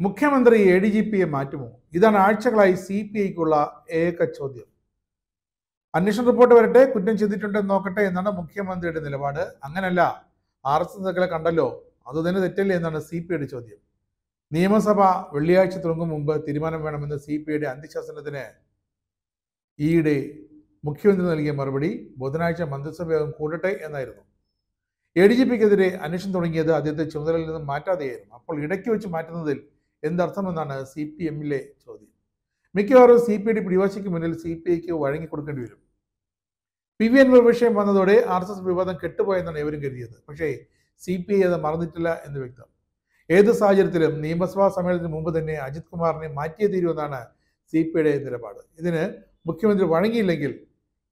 മുഖ്യമന്ത്രി A D G പിയെ മാറ്റുമോ? ഇതാണ് ആഴ്ചകളായി സി പി ഐക്കുള്ള ഏക ചോദ്യം. അന്വേഷണ റിപ്പോർട്ട് വരട്ടെ കുറ്റം ചെയ്തിട്ടുണ്ടെന്ന് നോക്കട്ടെ എന്നാണ് മുഖ്യമന്ത്രിയുടെ നിലപാട്. അങ്ങനല്ല ആർ എസ് എസ് കണ്ടല്ലോ അത് തന്നെ തെറ്റല്ലേ എന്നാണ് സി പി ഐയുടെ ചോദ്യം. നിയമസഭ വെള്ളിയാഴ്ച തുടങ്ങും മുമ്പ് തീരുമാനം വേണമെന്ന് സി പി ഐയുടെ അന്ത്യശാസനത്തിന് ഈയിടെ മുഖ്യമന്ത്രി നൽകിയ മറുപടി ബുധനാഴ്ച മന്ത്രിസഭയോഗം കൂടട്ടെ എന്നായിരുന്നു. എ ഡി ജി പിക്കെതിരെ അന്വേഷണം തുടങ്ങിയത് അദ്ദേഹത്തെ ചുമതലയിൽ നിന്നും മാറ്റാതെയായിരുന്നു. അപ്പോൾ ഇടയ്ക്ക് വെച്ച് മാറ്റുന്നതിൽ എന്തർത്ഥമെന്നാണ് സി പി എമ്മിലെ ചോദ്യം. മിക്കവാറും സി പി ഐയുടെ പിടിവാശിക്ക് മുന്നിൽ സി പി ഐക്ക് വഴങ്ങിക്കൊടുക്കേണ്ടി വരും. പി വി എൻ വിഷയം വന്നതോടെ ആർ എസ് എസ് വിവാദം കെട്ടുപോയെന്നാണ് ഇവരും കരുതിയത്. പക്ഷേ സി പി ഐ അത് മറന്നിട്ടില്ല എന്ന് വ്യക്തം. ഏത് സാഹചര്യത്തിലും നിയമസഭാ സമ്മേളനത്തിന് മുമ്പ് തന്നെ അജിത് കുമാറിനെ മാറ്റിയേ തീരുമെന്നാണ് സി പി ഐയുടെ നിലപാട്. ഇതിന് മുഖ്യമന്ത്രി വഴങ്ങിയില്ലെങ്കിൽ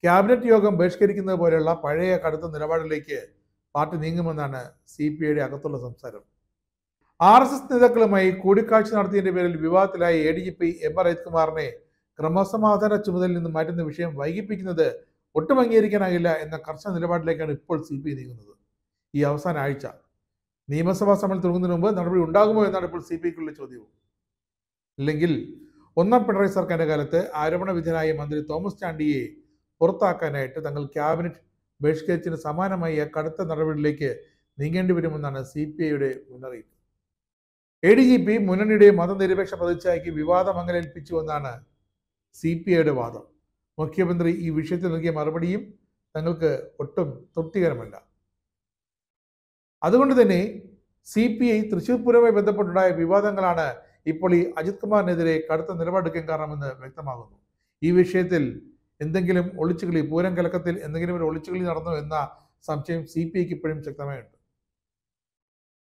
ക്യാബിനറ്റ് യോഗം ബഹിഷ്കരിക്കുന്നത് പോലെയുള്ള പഴയ കടുത്ത നിലപാടിലേക്ക് പാർട്ടി നീങ്ങുമെന്നാണ് സി പി ഐയുടെ അകത്തുള്ള സംസാരം. ആർ എസ് എസ് നേതാക്കളുമായി കൂടിക്കാഴ്ച നടത്തിയതിന്റെ പേരിൽ വിവാദത്തിലായ A D G P M R അജിത്കുമാറിനെ ക്രമസമാധാന ചുമതലയിൽ നിന്ന് മാറ്റുന്ന വിഷയം വൈകിപ്പിക്കുന്നത് ഒട്ടും അംഗീകരിക്കാനാകില്ല എന്ന കർശന നിലപാടിലേക്കാണ് ഇപ്പോൾ സി പി നീങ്ങുന്നത്. ഈ അവസാന ആഴ്ച നിയമസഭാ സമ്മേളനം തുടങ്ങുന്നതിന് മുമ്പ് നടപടി ഉണ്ടാകുമോ എന്നാണ് ഇപ്പോൾ സി പി ഐക്കുള്ള ചോദ്യവും. ഇല്ലെങ്കിൽ ഒന്നാം പിണറായി സർക്കാരിന്റെ കാലത്ത് ആരോപണ വിധേയനായ മന്ത്രി തോമസ് ചാണ്ടിയെ പുറത്താക്കാനായിട്ട് തങ്ങൾ ക്യാബിനറ്റ് ബഹിഷ്കരിച്ചതിന് സമാനമായ കടുത്ത നടപടിയിലേക്ക് നീങ്ങേണ്ടി വരുമെന്നാണ് സി പി ഐയുടെ മുന്നറിയിപ്പ്. എ ഡി ജി പി മുന്നണിയുടെ മതനിരപേക്ഷ പ്രതിച്ഛായയ്ക്ക് വിവാദമംഗലേൽപ്പിച്ചു എന്നാണ് സി പി ഐയുടെ വാദം. മുഖ്യമന്ത്രി ഈ വിഷയത്തിൽ നൽകിയ മറുപടിയും തങ്ങൾക്ക് ഒട്ടും തൃപ്തികരമല്ല. അതുകൊണ്ട് തന്നെ സി പി ഐ തൃശൂർ പൂരവുമായി ബന്ധപ്പെട്ടുണ്ടായ വിവാദങ്ങളാണ് ഇപ്പോൾ ഈ അജിത് കുമാറിനെതിരെ കടുത്ത നിലപാടെടുക്കാൻ കാരണമെന്ന് വ്യക്തമാകുന്നു. ഈ വിഷയത്തിൽ എന്തെങ്കിലും ഒളിച്ചുകളി പൂരം കലക്കത്തിൽ എന്തെങ്കിലും ഒരു ഒളിച്ചുകളി നടന്നു എന്ന സംശയം സി പി ഐക്ക് ഇപ്പോഴും ശക്തമായുണ്ട്.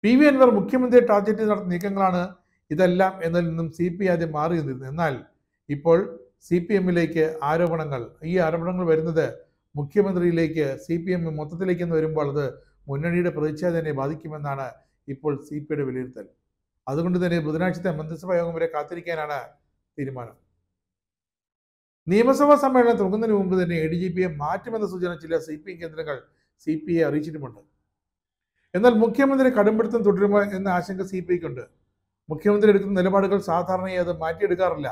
പി വി അൻവർ മുഖ്യമന്ത്രിയെ ടാർഗറ്റ് ചെയ്ത് നടത്തുന്ന നീക്കങ്ങളാണ് ഇതെല്ലാം എന്നതിൽ നിന്നും സി പി ആദ്യം മാറി നിന്നിരുന്നു എന്നാൽ ഇപ്പോൾ സി പി എമ്മിലേക്ക് ആരോപണങ്ങൾ ഈ ആരോപണങ്ങൾ വരുന്നത് മുഖ്യമന്ത്രിയിലേക്ക് സി പി എം മൊത്തത്തിലേക്ക് എന്ന് വരുമ്പോൾ അത് മുന്നണിയുടെ പ്രതിച്ഛായ തന്നെ ബാധിക്കുമെന്നാണ് ഇപ്പോൾ സി പി ഐയുടെ വിലയിരുത്തൽ. അതുകൊണ്ട് തന്നെ ബുധനാഴ്ചത്തെ മന്ത്രിസഭാ യോഗം വരെ കാത്തിരിക്കാനാണ് തീരുമാനം. നിയമസഭാ സമ്മേളനം തുടങ്ങുന്നതിന് മുമ്പ് തന്നെ എ ഡി ജി പിയെ മാറ്റുമെന്ന സൂചന ചില സി പി എം കേന്ദ്രങ്ങൾ സി പി ഐ അറിയിച്ചിട്ടുമുണ്ട്. എന്നാൽ മുഖ്യമന്ത്രി കടുംപിടുത്തം തുടരുമോ എന്ന ആശങ്ക സി പി ഐക്കുണ്ട് മുഖ്യമന്ത്രി എടുക്കുന്ന നിലപാടുകൾ സാധാരണയായി അത് മാറ്റിയെടുക്കാറില്ല.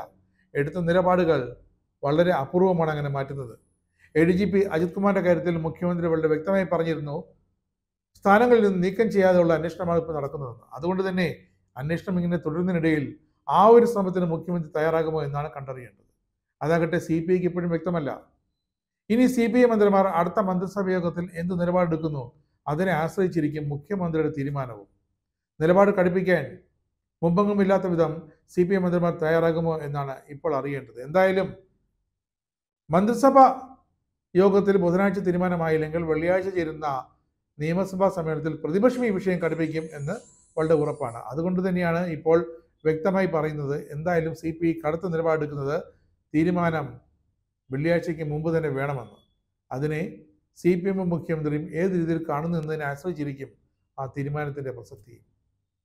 എടുത്ത നിലപാടുകൾ വളരെ അപൂർവമാണ് അങ്ങനെ മാറ്റുന്നത്. A D G P Ajith കുമാറിന്റെ കാര്യത്തിൽ മുഖ്യമന്ത്രി വളരെ വ്യക്തമായി പറഞ്ഞിരുന്നു സ്ഥാനങ്ങളിൽ നിന്ന് നീക്കം ചെയ്യാതെയുള്ള അന്വേഷണമാണ് ഇപ്പോൾ നടക്കുന്നതെന്ന്. അതുകൊണ്ട് തന്നെ അന്വേഷണം ഇങ്ങനെ തുടരുന്നതിനിടയിൽ ആ ഒരു ശ്രമത്തിന് മുഖ്യമന്ത്രി തയ്യാറാകുമോ എന്നാണ് കണ്ടറിയേണ്ടത്. അതാകട്ടെ സി പി ഐക്ക് ഇപ്പോഴും വ്യക്തമല്ല. ഇനി സി പി ഐ മന്ത്രിമാർ അടുത്ത മന്ത്രിസഭാ യോഗത്തിൽ എന്ത് നിലപാടെടുക്കുന്നു അതിനെ ആശ്രയിച്ചിരിക്കും മുഖ്യമന്ത്രിയുടെ തീരുമാനവും. നിലപാട് കടുപ്പിക്കാൻ മുമ്പെങ്ങുമില്ലാത്ത വിധം സി പി എം മന്ത്രിമാർ തയ്യാറാകുമോ എന്നാണ് ഇപ്പോൾ അറിയേണ്ടത്. എന്തായാലും മന്ത്രിസഭ യോഗത്തിൽ ബുധനാഴ്ച തീരുമാനമായില്ലെങ്കിൽ വെള്ളിയാഴ്ച ചേരുന്ന നിയമസഭാ സമ്മേളനത്തിൽ പ്രതിപക്ഷം ഈ വിഷയം കടുപ്പിക്കും എന്ന് വളരെ ഉറപ്പാണ്. അതുകൊണ്ട് തന്നെയാണ് ഇപ്പോൾ വ്യക്തമായി പറയുന്നത് എന്തായാലും സി പി കടുത്ത നിലപാടെടുക്കുന്നത് തീരുമാനം വെള്ളിയാഴ്ചയ്ക്ക് മുമ്പ് തന്നെ വേണമെന്ന്. അതിനെ സി പി എമ്മും മുഖ്യമന്ത്രിയും ഏത് രീതിയിൽ കാണുന്നു എന്നതിനെ ആശ്രയിച്ചിരിക്കും ആ തീരുമാനത്തിന്റെ പ്രസക്തി.